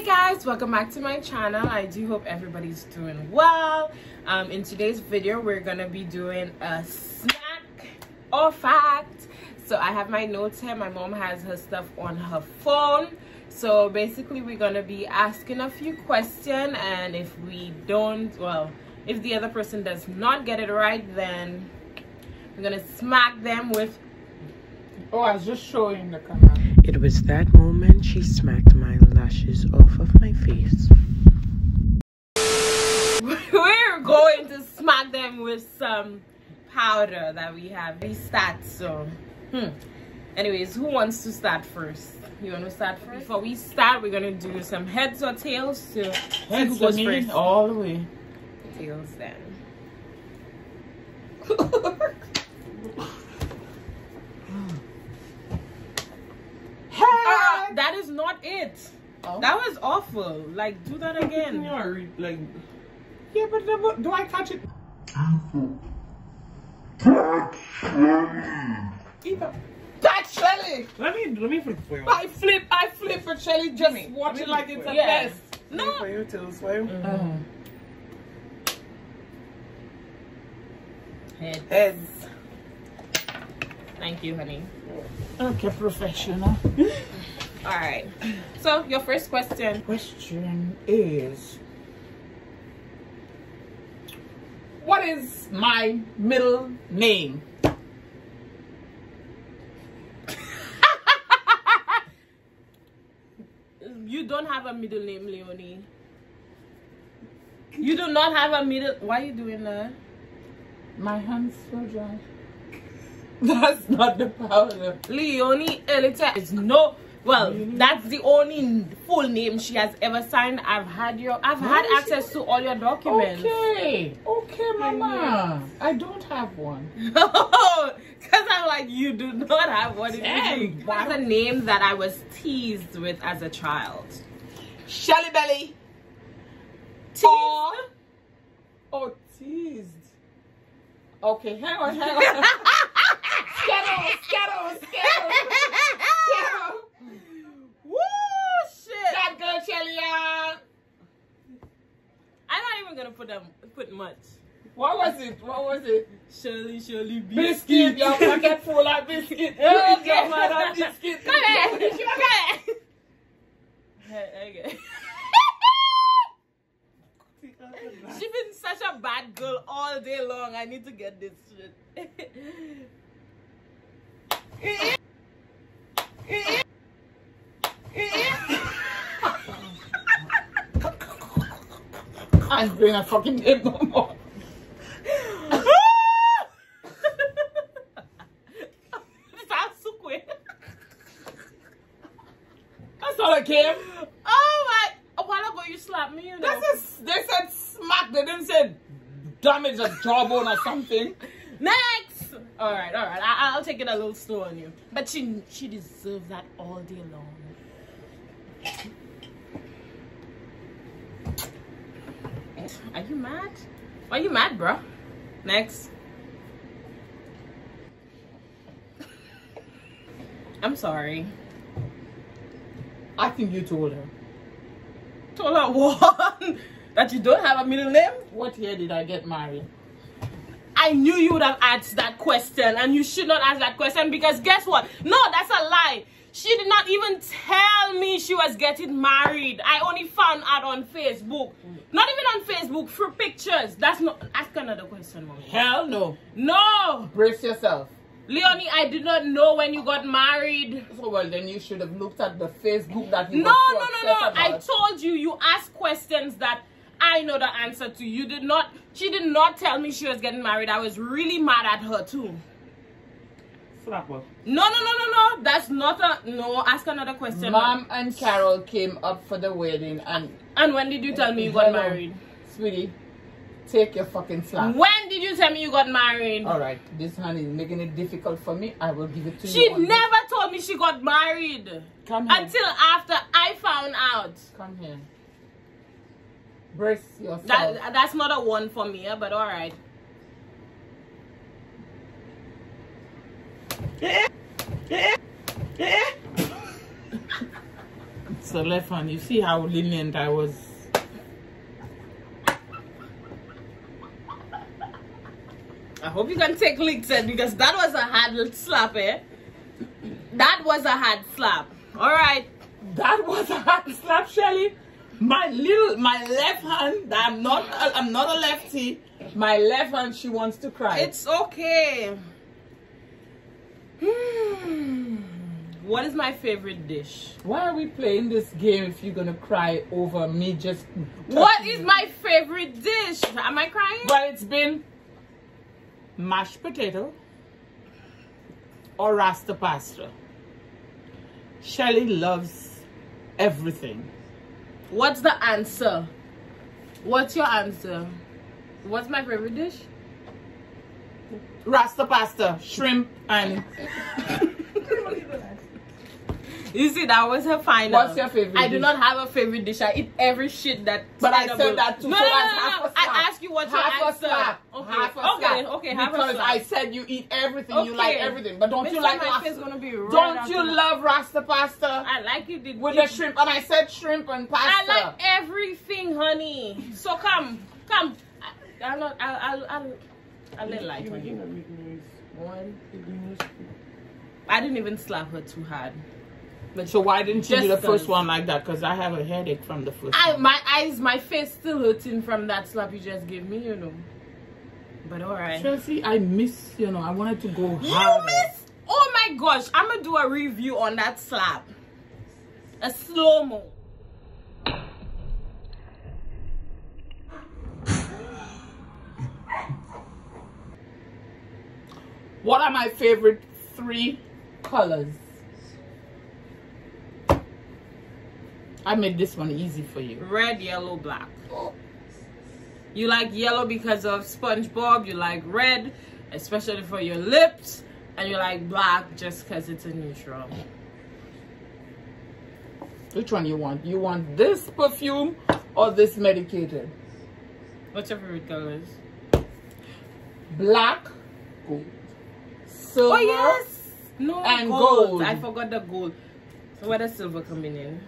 hey guys welcome back to my channel. I do hope everybody's doing well. Um, in today's video we're gonna be doing a smack or fact so i have my notes here. My mom has her stuff on her phone. So basically we're gonna be asking a few questions and if we don't well if the other person does not get it right then we're gonna smack them with Oh, I was just showing the camera. It was that moment she smacked my lashes off of my face. we're going to smack them with some powder that we have. We start so hmm. Anyways who wants to start first? You want to start first? before we start we're gonna do some heads or tails to Heads who to goes first. all the way. tails then. Ah, Head! that is not it Oh. that was awful like do that again like, yeah, but the- do I touch it? Either. That's Shelly! Let me let me flip for you. I flip, I flip for Shelly, just me- watch let it like it's a you. Yeah. test. no for you, tails for you. Uh-huh. Heads. Heads. thank you honey Okay, professional. all right so your first question Question is, what is my middle name? You don't have a middle name, Leonie. You do not have a middle. Why are you doing that? My hand's so dry. That's not the powder. Leonie Elita is no. Well, that's the only full name she has ever signed. I've had your. I've had Why access to all your documents. Okay, okay, mama. I don't have one. Because I'm like, you do not have one. Dang, you. A name that I was teased with as a child? Shelly Belly. Teased? Or, oh, teased. Okay, hang on, hang on. Skittle, skittle, skittle, skittle. Woo! Shit! That girl, Shelly. uh, I'm not even gonna put them put much. What was it? What was it? Shirley, Shirley, Biscuit. Your pocket full of biscuit. Okay. Your mother biscuit. Come here. Come here. Okay. she been such a bad girl all day long. I need to get this shit. Eh, eh. Eh, I'm doing a fucking name no more. That's so quick. That's not a game. Oh my! A while ago you slapped me. You know. That's a, they said smack. They didn't say damage a jawbone or something. Next. All right, all right. I, I'll take it a little slow on you. But she she deserves that all day long. Are you mad? Why you mad, bro? Next. I'm sorry. I think you told her. Told her what? that you don't have a middle name? What year did I get married? I knew you would have asked that question, and you should not ask that question because guess what? No, that's a lie. She did not even tell me she was getting married. I only found out on Facebook. Not even on Facebook, through pictures. That's not. Ask another question, mommy. Hell no. No! Brace yourself. Leonie, I did not know when you got married. So well, then you should have looked at the Facebook that you No, no, no, no. I told you, you asked questions that I know the answer to. You did not, she did not tell me she was getting married. I was really mad at her too. Slap her. No, no, no, no, no. That's not a, no, ask another question. Mom and Carol came up for the wedding, and And when did you tell me you got Hello. married? sweetie, take your fucking slap. When did you tell me you got married? All right, this honey is making it difficult for me. I will give it to She you. She never told me she got married. Come here. Until after I found out. Come here. Brace yourself. That that's not a one for me, yeah, but all right. That's the left hand. You see how lenient I was. I hope you can take licks in because that was a hard slap, eh? That was a hard slap. All right. That was a hard slap, Shelly. My little, my left hand. I'm not. I'm not a lefty. My left hand. She wants to cry. It's okay. Hmm. What is my favorite dish? Why are we playing this game if you're gonna cry over me just? What is my favorite dish? Am I crying? Well, it's been mashed potato or rasta pasta. Shelly loves everything. What's the answer? What's your answer? What's my favorite dish? Rasta pasta, shrimp, and You see, that was her final. What's your favorite I do dish? not have a favorite dish. I eat every shit that. But I said that too, No, so no, no, no, no. I ask you what's half your a answer. slap. Okay, half a okay, slap. okay. Have because a slap. I said you eat everything. You like everything, but don't Next you like my face rasta? gonna be red Don't you love rasta pasta I like you did. with you- the shrimp? And I said shrimp and pasta. I like everything, honey. So come, come. I, I'll not. I'll. I'll. I'll, I'll let light on you. me a noise. One. Give me a noise. I didn't even slap her too hard. But So why didn't you do the first one like that? Because I have a headache from the first I, one. my eyes, my face still hurting from that slap you just gave me, you know. But alright. Chelsea, I miss, you know, I wanted to go You harder. miss? Oh my gosh, I'm gonna do a review on that slap. A slow mo. What are my favorite three colors? I made this one easy for you. Red, yellow, black. You like yellow because of SpongeBob. You like red, especially for your lips. And you like black just because it's a neutral. Which one you want? You want this perfume or this medicated? What's your favorite colors? Black, gold, silver, Oh yes! No, and gold. gold. I forgot the gold. So where does silver coming in?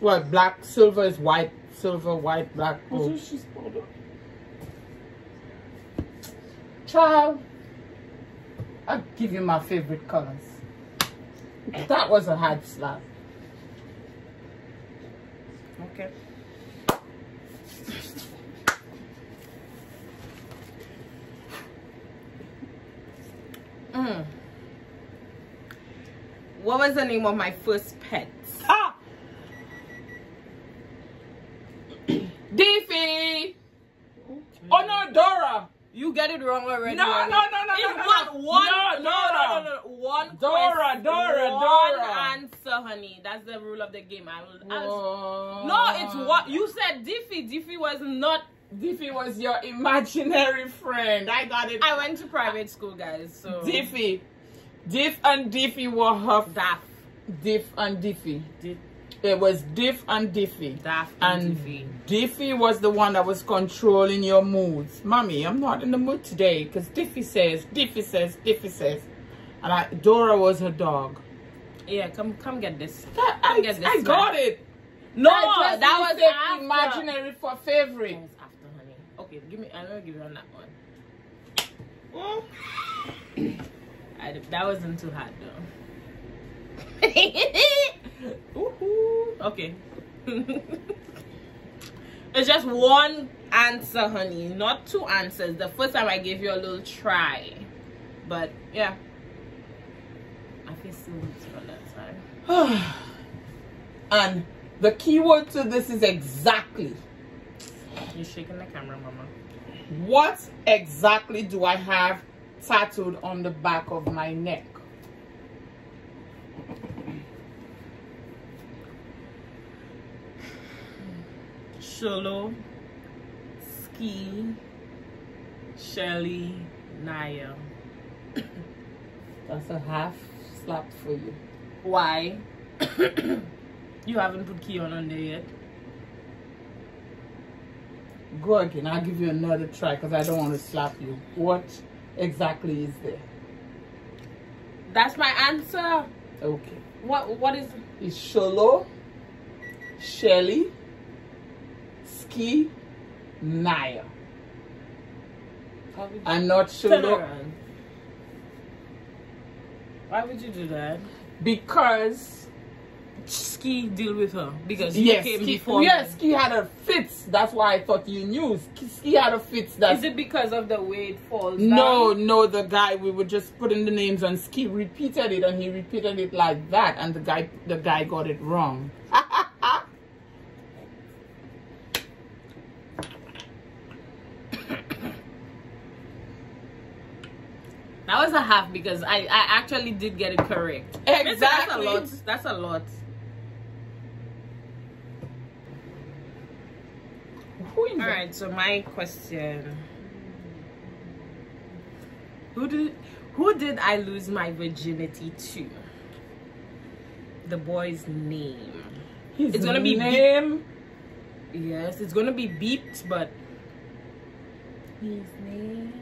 Well, black, silver is white, silver, white, black, Also, gold. she's. Child, I'll give you my favorite colors. That was a hard slap. Okay. Mm. What was the name of my first pet? Ah! Diffie! Oh no, Dora! You get it wrong already. No, no, no, no, It's no, no, one, no. one, No, no, no, Dora. no, no, no, one Dora, quest- Dora, one Dora. answer, honey. That's the rule of the game. I will. I'll- Whoa. no, it's what you said. Diffie, Diffie was not. Diffie was your imaginary friend. I got it. I went to private school, guys. So Diffie. Diff and Diffie were her. Daff, Diff and Diffie. Diff, It was Diff and Diffie. Daff, and, And Diffie. Diffie was the one that was controlling your moods. Mommy, I'm not in the mood today because Diffie says, Diffie says, Diffie says. And I, Dora was her dog. Yeah, come, come get this. That- Come I, get this. I got it. No, just that was imaginary for favorite. That was after, honey. Okay, give me. I'm gonna give you on that one. I, that wasn't too hard though. Woohoo. okay. it's just one answer, honey, not two answers. The first time I gave you a little try, but yeah, I feel so good for that time. and the keyword to this is exactly. You're shaking the camera, mama. What exactly do I have tattooed on the back of my neck? Sholo, Ski, Shelly, Naya. That's a half slap for you. Why? you haven't put Keon on there yet. Go again. I'll give you another try because I don't want to slap you. What exactly is there? That's my answer. Okay. What? What is? It's Sholo, Shelly, Ski, Naya. I'm not sure Turn though, around. Why would you do that? because Ski deal with her because you yes, came Ski, before. yes, Ski had a fits. That's why I thought you knew. Ski, Ski had a fits. That Is it because of the way it falls no, down? no, the guy we were just putting the names on. Ski repeated it, and he repeated it like that, and the guy, the guy got it wrong. That was a half because I, I actually did get it correct. Exactly. That's a lot. That's a lot. Who is All that? right. So my question: Who did who did I lose my virginity to? The boy's name. His It's gonna be name. Yes, it's gonna be beeped, but his name.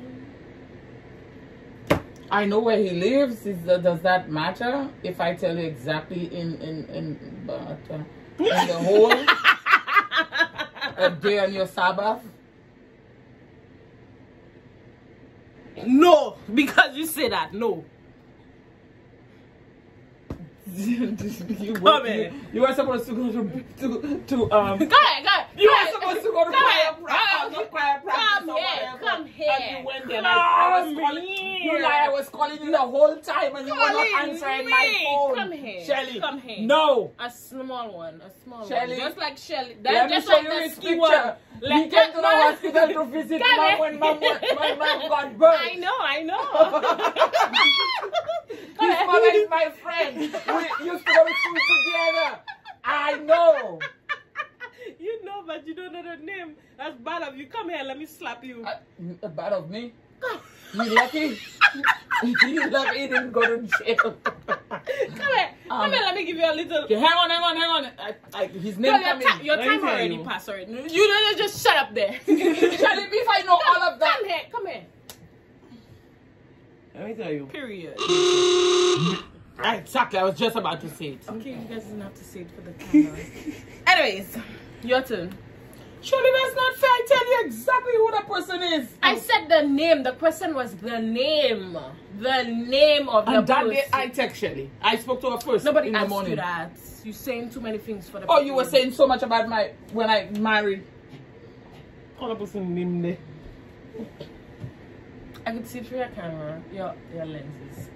I know where he lives. Is that, does that matter if I tell you exactly in in in but uh, in the whole a day on your Sabbath? No, because you say that. No. you, were, you, you were supposed to go to to, to um. Go ahead, go ahead. You go were ahead. supposed to go to Come choir here. practice, Come not choir practice Come or here. whatever. Come here. And you went there. and I, was calling you. Like I was calling you the whole time, and you were not answering me. my phone. Come here. Shelly. Come here. No. A small one, a small Shelly, one, just like Shelly. Let That, me show like you his picture. one. he Like- came to the hospital to visit mom when mom, when mom got birth. I know, I know. His mother is my friend. We used to go to school together. I know. You know, but you don't know the name. That's bad of you. Come here, let me slap you. Uh, bad of me. You lucky. you lucky he didn't go to jail. Come here, Um, come here. Let me give you a little. Okay, hang on, hang on, hang on. I, I, his Girl, name your, coming. your Let me time tell already you. passed already. You don't just shut up there. Shelly, if I know all of that. Come here, come here. Let me tell you. Period. Exactly, I was just about to say it. Okay, you guys didn't have to say it for the camera. Anyways, your turn. Surely that's not fair. I tell you exactly who that person is. I said the name. The question was the name. The name of the and that person. day I text Shelly. I spoke to her first Nobody in the asked morning. you that. You saying too many things for the. Oh, you were saying so much about my when I married. Call the person name there. I could see through your camera, your your lenses.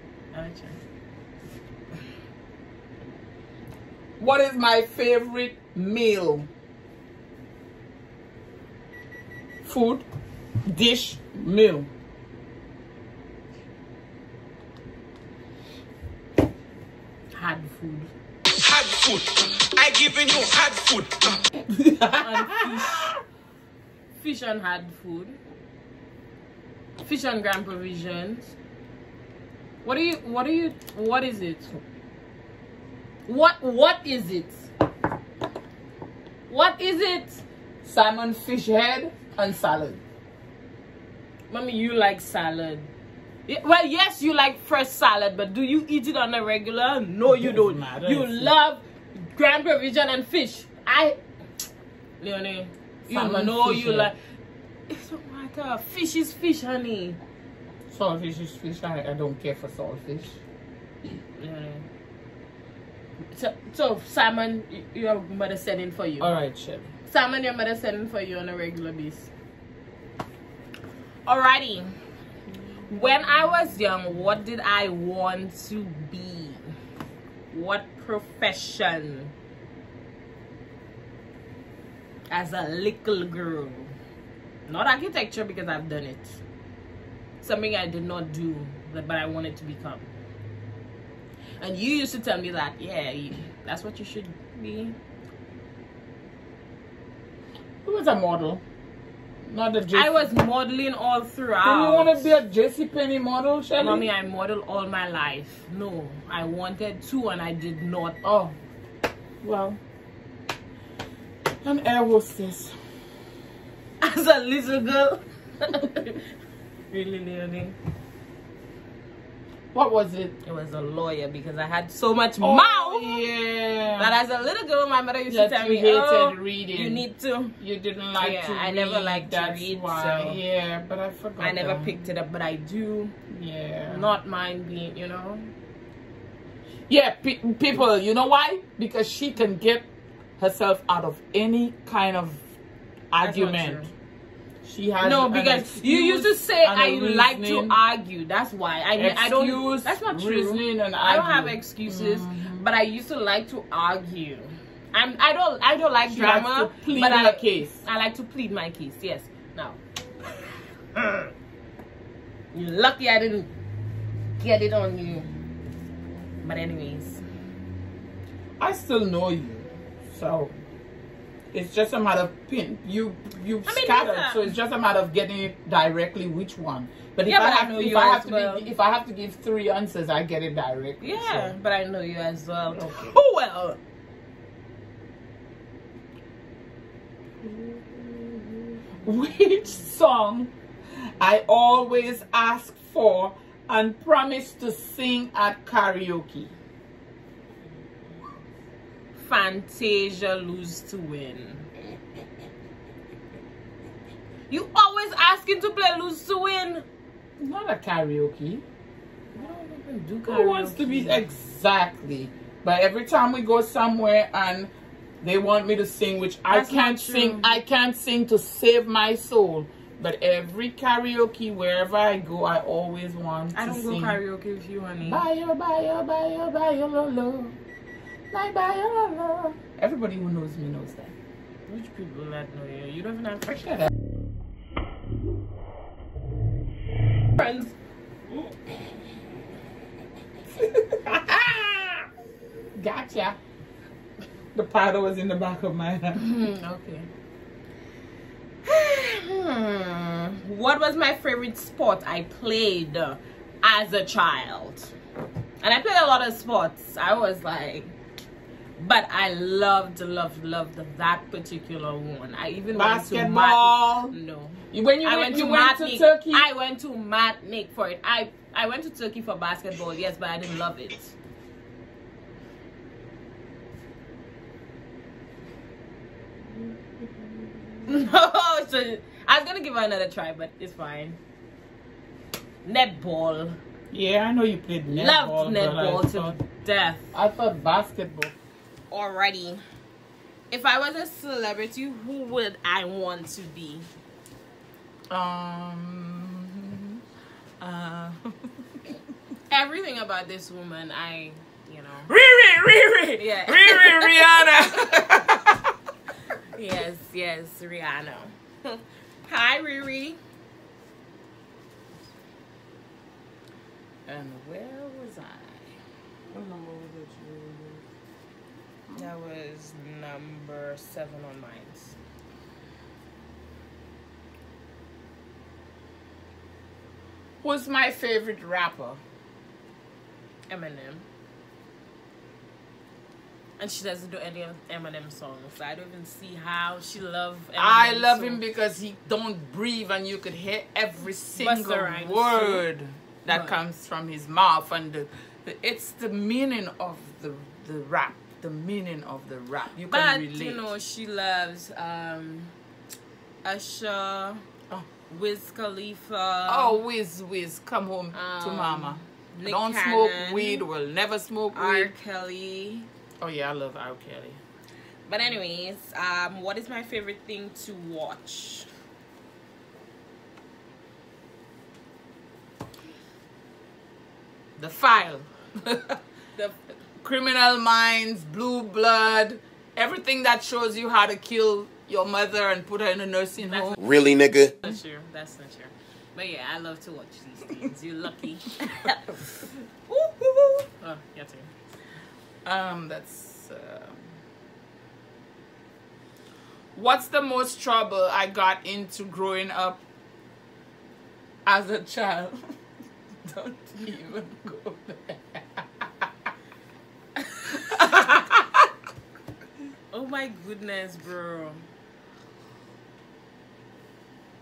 What is my favorite meal? Food, dish, meal. Hard food. Hard food. I giving you hard food. and fish. Fish and hard food. Fish and grand provisions. What do you what do you what is it? What what is it? What is it? Salmon, fish head, and salad. Mommy, you like salad. Well, yes, you like fresh salad, but do you eat it on a regular? No, you don't. matter. You love grand provision and fish. I, Leonie, you Salmon, know fish, you yeah. like. It don't matter. Fish is fish, honey. Saltfish is fish. I, I don't care for saltfish. Leonie. So, so salmon, y- your mother sending for you. All right, Salmon, your mother sending for you on a regular basis. Alrighty. When I was young, what did I want to be? What profession? As a little girl. Not architecture because I've done it. Something I did not do, but I wanted to become. And you used to tell me that, yeah, that's what you should be. Who was a model? Not a JC. I was modeling all throughout. Do you want to be a JC Penney model, Shelly? Mommy, I modeled all my life. No, I wanted to and I did not. Oh, well, an air hostess. As a little girl. really, Leonie? What was it? It was a lawyer because I had so much Oh, mouth yeah. that as a little girl, my mother used That to tell you me, hated "Oh, reading. you need to." You didn't like Yeah, to I read. never liked to That's read, why. so- Yeah, but I forgot. I never that. picked it up, but I do Yeah. not mind being, you know. Yeah, pe- people, you know why? Because she can get herself out of any kind of That's argument. She has No, because you used to say I like to argue. That's why I I don't. Excuse, That's not true. reasoning, and I don't have excuses, Mhm. but I used to like to argue. I'm. I don't. I don't like She drama, plead but I, case. I like to plead my case. Yes. Now, you're lucky I didn't get it on you. But anyways, I still know you, so it's just a matter of pin. You you I mean, scattered, so it's just a matter of getting it directly which one. But if Yeah, I but I have know if you I have to well. give, if I have to give three answers, I get it directly. yeah. so. But I know you as well. Okay. Oh well. Which song I always ask for and promise to sing at karaoke? Fantasia lose to win. You always asking to play lose to win. Not a karaoke. You don't even do Who wants to be exactly? But every time we go somewhere and they want me to sing, which That's I can't sing, I can't sing to save my soul. But every karaoke, wherever I go, I always want I to sing. I don't go karaoke with you, honey. Bayo, bayo, bayo, bayo, lolo. Bye, bayo, lolo. Everybody who knows me knows that. Which people that know you? You don't even have friends. Shut up. friends. Gotcha. The powder was in the back of my hand. Hmm, okay. Hmm. What was my favorite sport I played as a child? And I played a lot of sports. I was like, but I loved, loved, loved that particular one. I even Basketball. went to Mat- no. You- When you I went, to went to Turkey. I went to Matnik for it. I I went to Turkey for basketball, yes, but I didn't love it. No, so I was gonna give her another try, but it's fine. Netball. yeah, I know you played netball. Loved netball to thought- death. I thought basketball. Alrighty. If I was a celebrity, who would I want to be? Um. Uh, everything about this woman, I, you know. Riri, Riri, Yeah. Riri, Rihanna. Yes, yes, Rihanna. Hi, Riri. and where was I? That was number seven on mine. Who's my favorite rapper? Eminem. And she doesn't do any of Eminem songs. So I don't even see how she love Eminem I love him because he don't breathe and you could hear every single word that Right. comes from his mouth and the, the, it's the meaning of the the rap the meaning of the rap you can But relate you know, she loves um Usher, Oh. Wiz Khalifa. oh whiz whiz come home to Um, mama Nick don't smoke Cannon, weed will never smoke R. weed Kelly. oh yeah I love R. Kelly But anyways, um, what is my favorite thing to watch? the file The criminal minds blue blood everything that shows you how to kill your mother and put her in a nursing home Really, nigga? not true. That's not true. But yeah, I love to watch these things. You're lucky. Ooh, ooh, ooh. Oh, your turn. Um, that's. Uh, what's the most trouble I got into growing up as a child? Don't even go there. Oh my goodness, bro.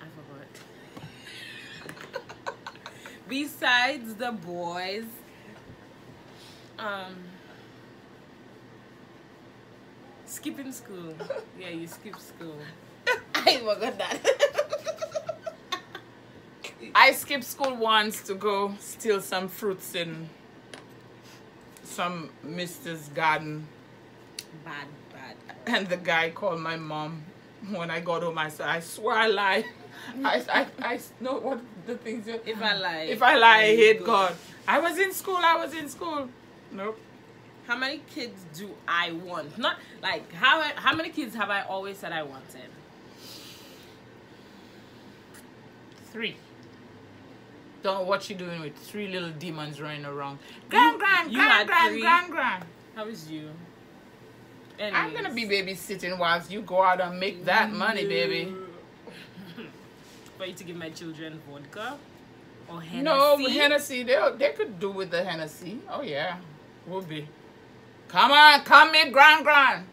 I forgot. Besides the boys Um, skipping school. Yeah, you skip school. I forgot that. I skipped school once to go steal some fruits in some Mister's garden. bad, bad. And the guy called my mom. When I got home, I said, I swear I lied. I, I, I know what the things you. If I lie. If I lie, I hate go. God. I was in school, I was in school. Nope. How many kids do I want? Not like how how many kids have I always said I wanted? Three. Don't know what you doing with three little demons running around. Grand, grand, you grand, had grand, three? grand, grand. How is you? I'm gonna be babysitting whilst you go out and make that money, baby. for you to give my children vodka or Hennessy. No, Hennessy, they they could do with the Hennessy. Oh yeah, would be. Come on, come me, grand, grand.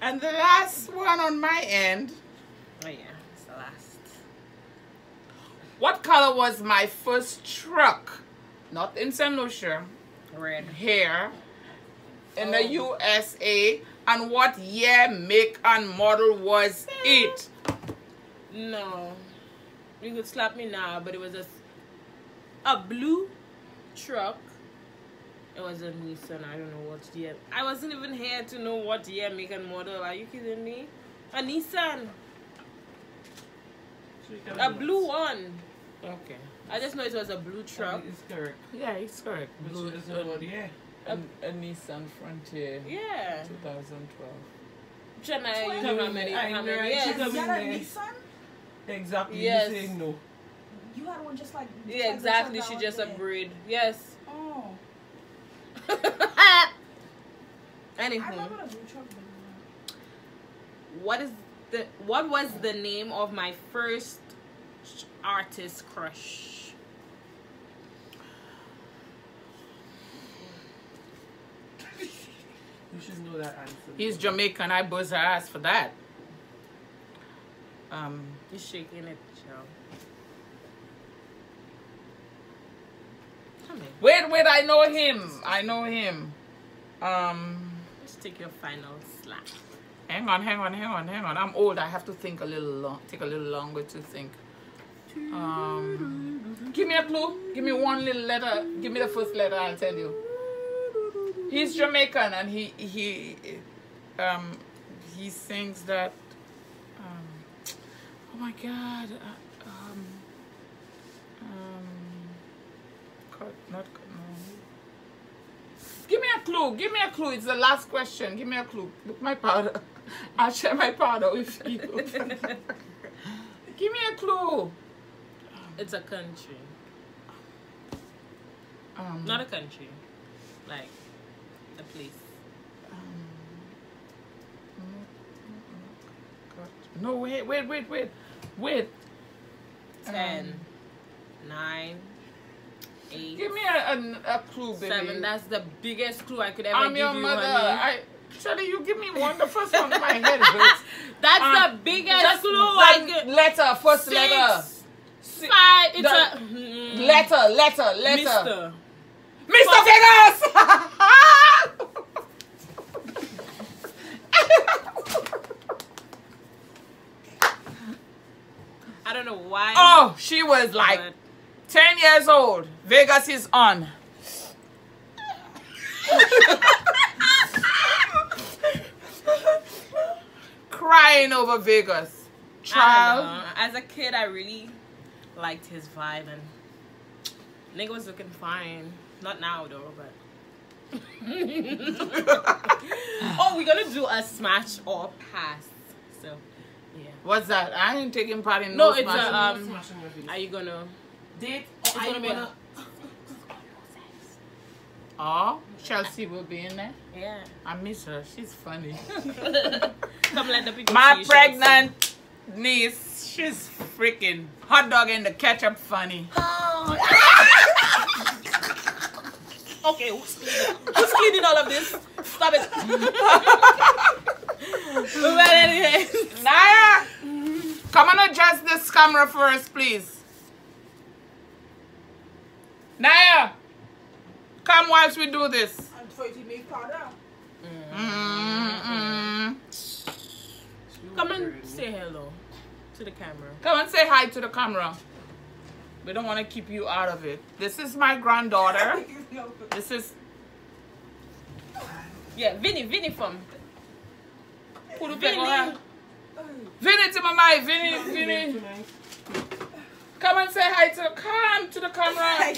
And the last one on my end. Oh yeah, it's the last. What color was my first truck? Not in St. Lucia. Red. here in the Oh. USA and what year, make, and model was it? No, you could slap me now, but it was a a blue truck. It was a Nissan. I don't know what year. I wasn't even here to know what year, make, and model. Are you kidding me? A Nissan, a blue one. Okay. I just know it was a blue truck. It's correct. Yeah, it's correct. Blue, she doesn't what, yeah. a, a Nissan Frontier, Yeah. 2012. Chennai, you know how many? I How know, many? right? Yes. Is that a. Nissan? Exactly. Yes. You say no. You had one just like. just Yeah, exactly. She just a was there. breed. Yes. Anywho, remember the blue truck. but, what is the what was the name of my first artist crush? You should know that answer. He's Jamaican. I buzz her ass for that. Um, he's shaking it, Joe. Come here. Wait, wait. I know him. I know him. Um, Let's take your final slap. hang on, hang on, hang on, hang on. I'm old. I have to think a little long. Take a little longer to think. Um, give me a clue. Give me one little letter. Give me the first letter. I'll tell you. He's Jamaican and he he um he sings that um oh my god uh, um um cut, not cut, no. Give me a clue. Give me a clue. It's the last question. Give me a clue. Look my powder. I'll share my powder with you. Give me a clue. It's a country, Um, not a country, like a place. No, wait, wait, wait, wait, wait. Ten, nine, eight, Give me a, a, a clue, baby. seven. That's the biggest clue I could ever I'm give your you, mother. honey. I, Shirley, you give me one. The first one, in my head hurts. That's Um, the biggest Just clue I could. letter, first Six, letter. Five. It's The- a mm, Letter, letter, letter. Mister. Mr. Vegas! I don't know why. oh, she was like 10 years old. Vegas is on. Crying over Vegas. Child. As a kid, I really liked his vibe and nigga was looking fine. Not now though, but. oh, we're gonna do a smash or pass. So, yeah. What's that? I ain't taking part in No, no, it's a, um. Are you gonna? Date? It's Are gonna be gonna? oh, Chelsea will be in there. Yeah. I miss her. She's funny. Come let the people. My pregnant niece, she's freaking hot dog in the ketchup funny. Okay, who's cleaning? Who's cleaning all of this? Stop it. but anyway, Naya! Come and adjust this camera first, please. Naya, come whilst we do this. I'm trying to powder. Mm-mm. Come and say hello to the camera. Come and say hi to the camera. We don't want to keep you out of it. This is my granddaughter. This is Yeah, Vinny, Vinny from. Who the Vinny. Vinny. Vinny to my mind. Vinny, Vinny. Come and say hi to come to the camera.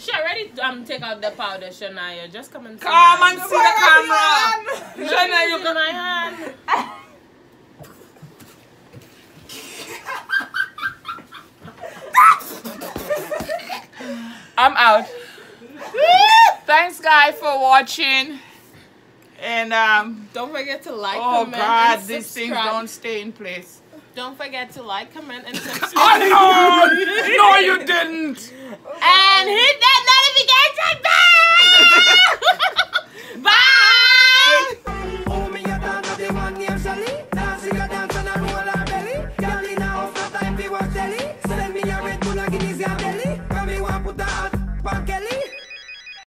She already um take out the powder, Shania. Just come and say Come and see the camera. Shania, you in can my hand. I'm out. Thanks, guys, for watching. And um, Don't forget to like, oh comment, God, and these things subscribe. don't stay in place. Don't forget to like, comment, and subscribe. Oh no, no, you didn't. and hit that notification bell.